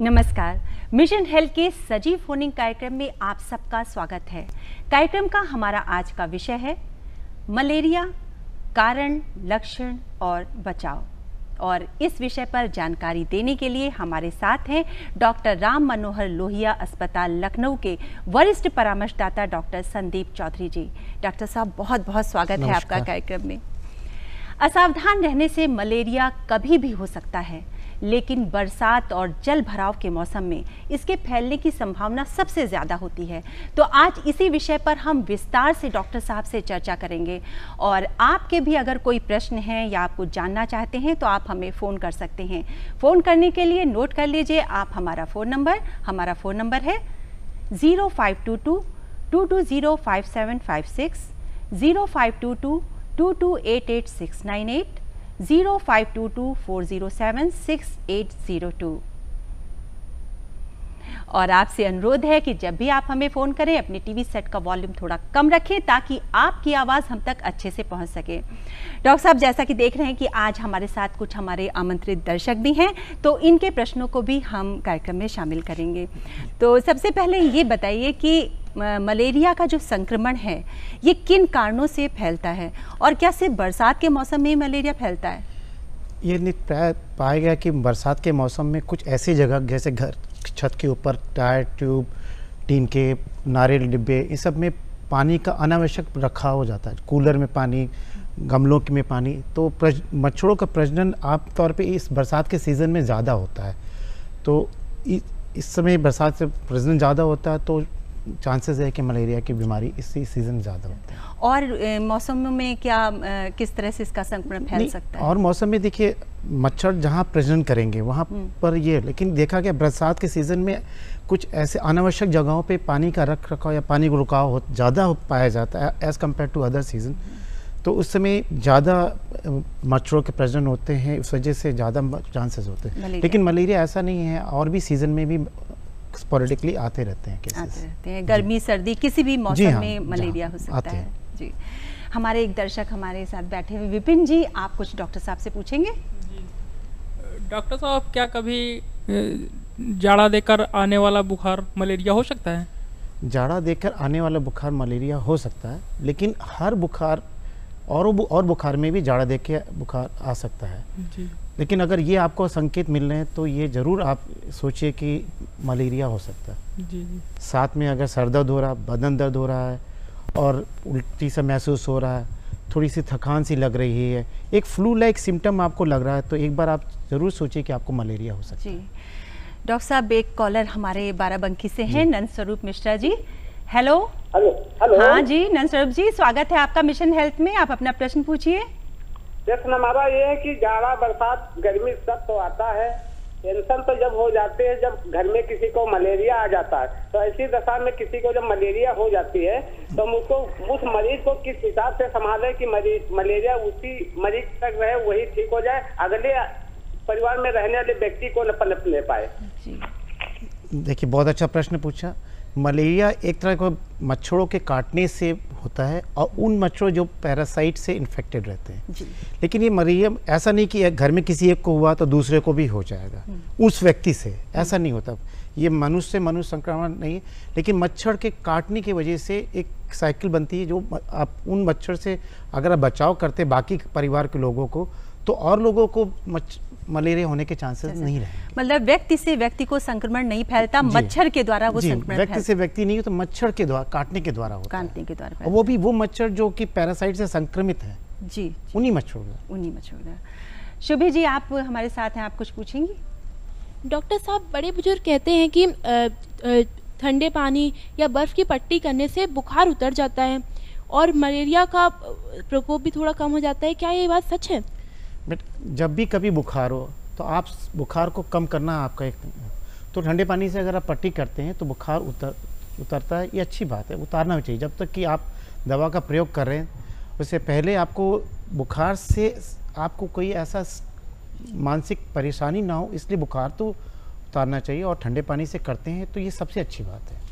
नमस्कार। Mission health के सजीव फोनिंग कार्यक्रम में आप सबका स्वागत है। कार्यक्रम का हमारा आज का विषय है मलेरिया कारण लक्षण और बचाव। और इस विषय पर जानकारी देने के लिए हमारे साथ हैं डॉक्टर राम मनोहर लोहिया अस्पताल लखनऊ के वरिष्ठ परामर्शदाता डॉक्टर संदीप चौधरी जी। डॉक्टर साहब बहुत बहुत स्वागत है आपका कार्यक्रम में। असावधान रहने से मलेरिया कभी भी हो सकता है। लेकिन बरसात और जल भराव के मौसम में इसके फैलने की संभावना सबसे ज़्यादा होती है। तो आज इसी विषय पर हम विस्तार से डॉक्टर साहब से चर्चा करेंगे। और आपके भी अगर कोई प्रश्न है या आप कुछ जानना चाहते हैं तो आप हमें फ़ोन कर सकते हैं। फ़ोन करने के लिए नोट कर लीजिए, आप हमारा फ़ोन नंबर, हमारा फ़ोन नंबर है zero five two two two two zero five seven five six, zero five two two two two eight eight six nine eight zero five two two four zero seven six eight zero two. और आपसे अनुरोध है कि जब भी आप हमें phone करें, अपने टीवी सेट का वॉल्यूम थोड़ा कम रखें ताकि आपकी आवाज़ हम तक अच्छे से पहुँच सके। डॉक्टर साहब, जैसा कि देख रहे हैं कि आज हमारे साथ कुछ हमारे आमंत्रित दर्शक भी हैं तो इनके प्रश्नों को भी हम कार्यक्रम में शामिल करेंगे। तो सबसे पहले ये बताइए कि मलेरिया का जो संक्रमण है ये किन कारणों से फैलता है? और क्या सिर्फ़ बरसात के मौसम में ही मलेरिया फैलता है? ये पाया गया कि बरसात के मौसम में कुछ ऐसी जगह जैसे घर छत के ऊपर टायर ट्यूब टीन के नारियल डिब्बे इस सब में पानी का अनावश्यक रखा हो जाता है। कूलर में पानी गमलों में पानी तो प्रज, मच्छरों का प्रजनन आम तौर पे इस बरसात के सीज़न में ज़्यादा होता है। तो इस समय बरसात से प्रजनन ज़्यादा होता है तो चांसेस है कि मलेरिया की बीमारी इसी सीज़न ज़्यादा होता है। और मौसम में क्या किस तरह से इसका संक्रमण फैल सकता है? और मौसम में देखिए मच्छर जहाँ प्रजनन करेंगे वहाँ हम्म। पर ये लेकिन देखा गया बरसात के सीज़न में कुछ ऐसे अनावश्यक जगहों पे पानी का रख रखाव या पानी को रुकाव हो ज़्यादा पाया जाता है as compared to other season तो उस समय ज़्यादा मच्छरों के प्रजनन होते हैं उस वजह से ज़्यादा चांसेस होते हैं। लेकिन मलेरिया ऐसा नहीं है और भी सीज़न में भी स्पोरेटिकली आते रहते हैं केसेस आते रहते हैं। गर्मी सर्दी किसी भी मौसम हाँ, में मलेरिया हो सकता है। जी। हमारे एक दर्शक हमारे साथ बैठे हुए विपिन जी आप कुछ डॉक्टर साहब से पूछेंगे? डॉक्टर साहब क्या कभी जाड़ा देकर आने वाला बुखार मलेरिया हो सकता है? जाड़ा देकर आने वाला बुखार मलेरिया हो सकता है लेकिन हर बुखार और और बुखार में भी जाड़ा देख के बुखार आ सकता है। जी। लेकिन अगर ये आपको संकेत मिल रहे हैं तो ये ज़रूर आप सोचिए कि मलेरिया हो सकता है। जी जी। साथ में अगर सर दर्द हो रहा है बदन दर्द हो रहा है और उल्टी सा महसूस हो रहा है थोड़ी सी थकान सी लग रही है एक फ्लू लाइक सिम्टम आपको लग रहा है तो एक बार आप ज़रूर सोचिए कि आपको मलेरिया हो सकता है। डॉक्टर साहब एक कॉलर हमारे बाराबंकी से हैं नंद स्वरूप मिश्रा जी। हेलो हेलो हाँ जी नंद स्वरूप जी स्वागत है आपका मिशन हेल्थ में। आप अपना प्रश्न पूछिए। प्रश्न हमारा ये है कि जाड़ा बरसात गर्मी सब तो आता है टेंशन तो जब हो जाते हैं, जब घर में किसी को मलेरिया आ जाता है तो ऐसी दशा में किसी को जब मलेरिया हो जाती है तो हम उसको उस मरीज़ को किस हिसाब से संभाले कि मलेरिया उसी मरीज़ तक रहे, वही ठीक हो जाए, अगले परिवार में रहने वाले व्यक्ति को न पनप ले पाए। देखिए, बहुत अच्छा प्रश्न पूछा। मलेरिया एक तरह का मच्छरों के काटने से होता है और उन मच्छरों जो पैरासाइट से इन्फेक्टेड रहते हैं जी। लेकिन ये मलेरिया ऐसा नहीं कि घर में किसी एक को हुआ तो दूसरे को भी हो जाएगा हम्म। उस व्यक्ति से ऐसा नहीं होता ये मनुष्य से मनुष्य संक्रमण नहीं है लेकिन मच्छर के काटने की वजह से एक साइकिल बनती है जो आप उन मच्छर से अगर आप बचाव करते बाकी परिवार के लोगों को तो और लोगों को मच मलेरिया होने के चांसेस नहीं रहे। मतलब व्यक्ति से व्यक्ति को संक्रमण नहीं फैलता मच्छर के द्वारा वो संक्रमण व्यक्ति से व्यक्ति नहीं तो मच्छर के द्वारा काटने के द्वारा होता काटने के द्वारा और वो भी वो मच्छर जो कि पैरासाइट से संक्रमित है जी उन्हीं मच्छरों का उन्हीं मच्छरों का शुभी जी आप हमारे साथ हैं आप कुछ पूछेंगी? डॉक्टर साहब बड़े बुज़ुर्ग कहते हैं कि ठंडे पानी या बर्फ़ की पट्टी करने से बुखार उतर जाता है और मलेरिया का प्रकोप भी थोड़ा कम हो जाता है। क्या ये बात सच है? बट जब भी कभी बुखार हो तो आप बुखार को कम करना आपका एक तो ठंडे पानी से अगर आप पट्टी करते हैं तो बुखार उतर, उतरता है, ये अच्छी बात है, उतारना भी चाहिए। जब तक कि आप दवा का प्रयोग कर रहे हैं, उससे पहले आपको बुखार से आपको कोई ऐसा मानसिक परेशानी ना हो, इसलिए बुखार तो उतारना चाहिए और ठंडे पानी से करते हैं तो ये सबसे अच्छी बात है।